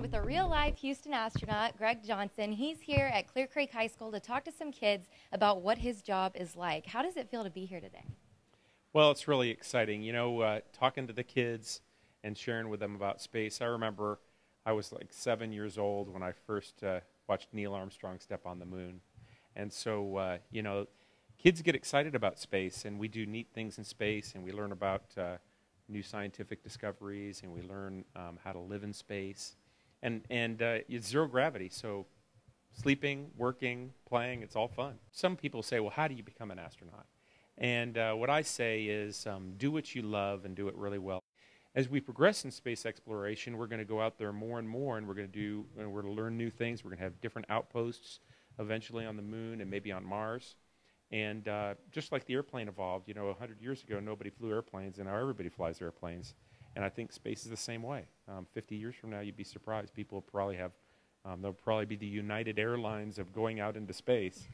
with a real life Houston astronaut, Greg Johnson. He's here at Clear Creek High School to talk to some kids about what his job is like. How does it feel to be here today? Well, it's really exciting. You know, uh, talking to the kids and sharing with them about space. I remember I was like seven years old when I first uh, watched Neil Armstrong step on the moon. And so, uh, you know, kids get excited about space, and we do neat things in space, and we learn about uh, new scientific discoveries, and we learn um, how to live in space. And, and uh, it's zero gravity, so sleeping, working, playing, it's all fun. Some people say, well, how do you become an astronaut? And uh, what I say is um, do what you love and do it really well. As we progress in space exploration, we're going to go out there more and more, and we're going to do, and we're going to learn new things. We're going to have different outposts eventually on the moon and maybe on Mars. And uh, just like the airplane evolved, you know, 100 years ago, nobody flew airplanes, and now everybody flies airplanes. And I think space is the same way. Um, 50 years from now, you'd be surprised. People will probably have, um, they'll probably be the United Airlines of going out into space.